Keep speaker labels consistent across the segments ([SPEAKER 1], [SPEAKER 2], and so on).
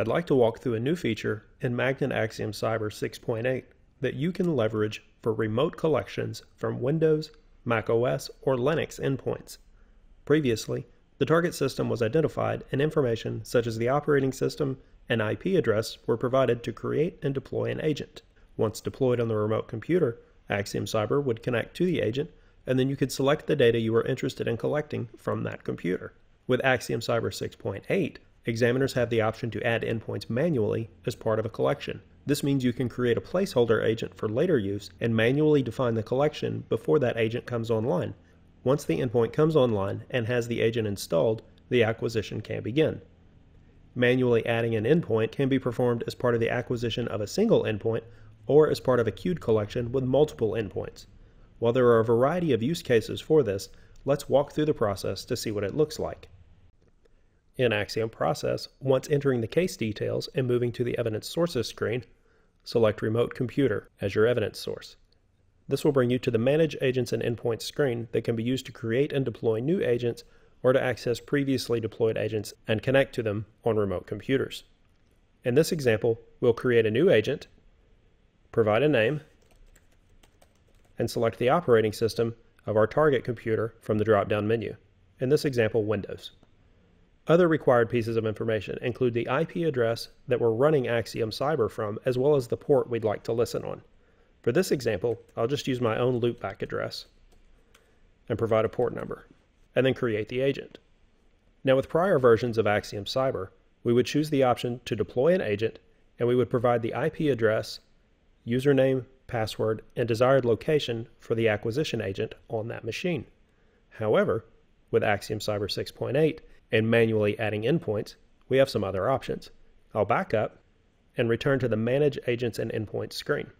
[SPEAKER 1] I'd like to walk through a new feature in Magnet Axiom Cyber 6.8 that you can leverage for remote collections from Windows, Mac OS, or Linux endpoints. Previously, the target system was identified and information such as the operating system and IP address were provided to create and deploy an agent. Once deployed on the remote computer, Axiom Cyber would connect to the agent, and then you could select the data you were interested in collecting from that computer. With Axiom Cyber 6.8, examiners have the option to add endpoints manually as part of a collection. This means you can create a placeholder agent for later use and manually define the collection before that agent comes online. Once the endpoint comes online and has the agent installed, the acquisition can begin. Manually adding an endpoint can be performed as part of the acquisition of a single endpoint or as part of a queued collection with multiple endpoints. While there are a variety of use cases for this, let's walk through the process to see what it looks like. In Axiom Process, once entering the case details and moving to the Evidence Sources screen, select Remote Computer as your evidence source. This will bring you to the Manage Agents and Endpoints screen that can be used to create and deploy new agents or to access previously deployed agents and connect to them on remote computers. In this example, we'll create a new agent, provide a name, and select the operating system of our target computer from the drop-down menu, in this example, Windows. Other required pieces of information include the IP address that we're running Axiom Cyber from, as well as the port we'd like to listen on. For this example, I'll just use my own loopback address and provide a port number and then create the agent. Now with prior versions of Axiom Cyber, we would choose the option to deploy an agent and we would provide the IP address, username, password, and desired location for the acquisition agent on that machine. However, with Axiom Cyber 6.8 and manually adding endpoints, we have some other options. I'll back up and return to the Manage Agents and Endpoints screen.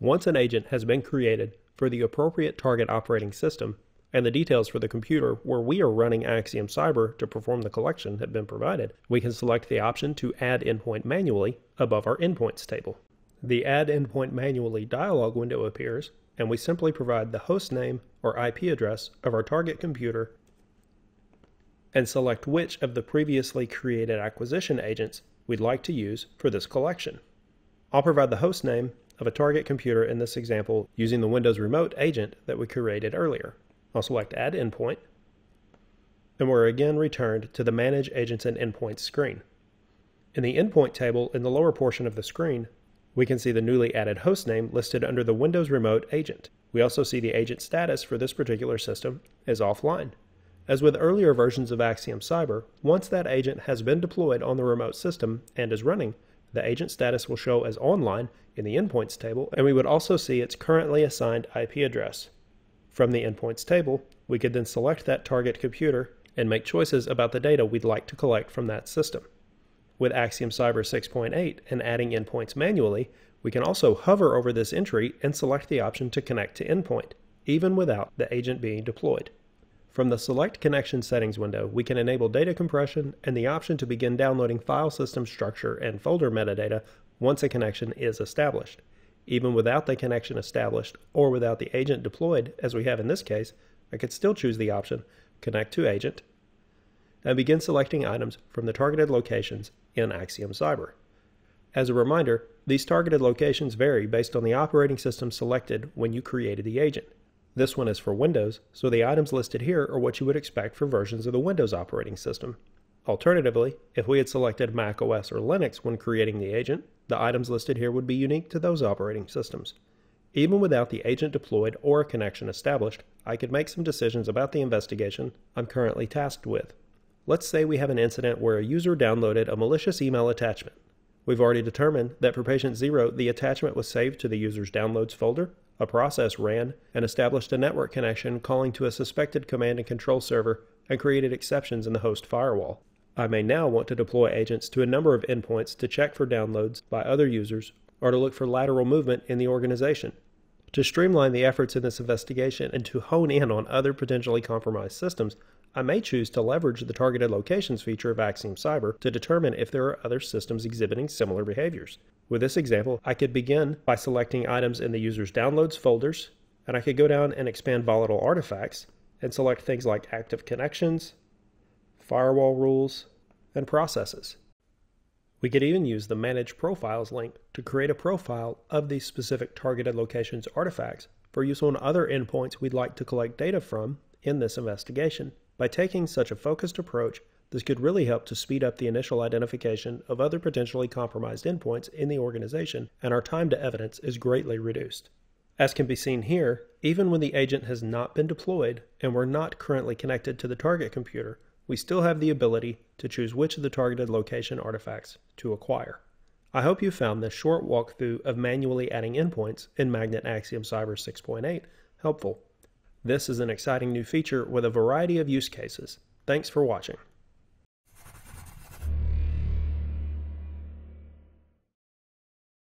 [SPEAKER 1] Once an agent has been created for the appropriate target operating system, and the details for the computer where we are running Axiom Cyber to perform the collection have been provided, we can select the option to add endpoint manually above our endpoints table. The Add Endpoint Manually dialog window appears, and we simply provide the host name or IP address of our target computer and select which of the previously created acquisition agents we'd like to use for this collection. I'll provide the host name of a target computer in this example using the Windows Remote agent that we created earlier. I'll select Add Endpoint, and we're again returned to the Manage Agents and Endpoints screen. In the Endpoint table in the lower portion of the screen, we can see the newly added hostname listed under the Windows Remote agent. We also see the agent status for this particular system is offline. As with earlier versions of Axiom Cyber, once that agent has been deployed on the remote system and is running, the agent status will show as online in the endpoints table, and we would also see its currently assigned IP address. From the endpoints table, we could then select that target computer and make choices about the data we'd like to collect from that system. With Axiom Cyber 6.8 and adding endpoints manually, we can also hover over this entry and select the option to connect to endpoint, even without the agent being deployed. From the Select Connection Settings window, we can enable data compression and the option to begin downloading file system structure and folder metadata once a connection is established. Even without the connection established or without the agent deployed, as we have in this case, I could still choose the option Connect to Agent and begin selecting items from the targeted locations in Axiom Cyber. As a reminder, these targeted locations vary based on the operating system selected when you created the agent. This one is for Windows, so the items listed here are what you would expect for versions of the Windows operating system. Alternatively, if we had selected Mac OS or Linux when creating the agent, the items listed here would be unique to those operating systems. Even without the agent deployed or a connection established, I could make some decisions about the investigation I'm currently tasked with. Let's say we have an incident where a user downloaded a malicious email attachment. We've already determined that for patient 0, the attachment was saved to the user's downloads folder, a process ran, and established a network connection calling to a suspected command and control server and created exceptions in the host firewall. I may now want to deploy agents to a number of endpoints to check for downloads by other users or to look for lateral movement in the organization. To streamline the efforts in this investigation and to hone in on other potentially compromised systems, I may choose to leverage the targeted locations feature of Axiom Cyber to determine if there are other systems exhibiting similar behaviors. With this example, I could begin by selecting items in the user's downloads folders, and I could go down and expand volatile artifacts and select things like active connections, firewall rules, and processes. We could even use the Manage Profiles link to create a profile of these specific targeted locations artifacts for use on other endpoints we'd like to collect data from in this investigation. By taking such a focused approach, this could really help to speed up the initial identification of other potentially compromised endpoints in the organization, and our time to evidence is greatly reduced. As can be seen here, even when the agent has not been deployed and we're not currently connected to the target computer, we still have the ability to choose which of the targeted location artifacts to acquire. I hope you found this short walkthrough of manually adding endpoints in Magnet Axiom Cyber 6.8 helpful. This is an exciting new feature with a variety of use cases. Thanks for watching.